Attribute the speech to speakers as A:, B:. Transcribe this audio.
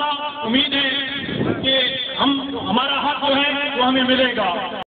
A: उम्मीद है कि हम हमारा हक जो है वो हमें मिलेगा।